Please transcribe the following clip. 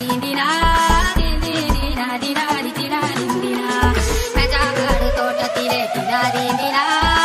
Dina, dina, dina, dina, dina, dina, dina, dina, dina, dina, dina, dina, dina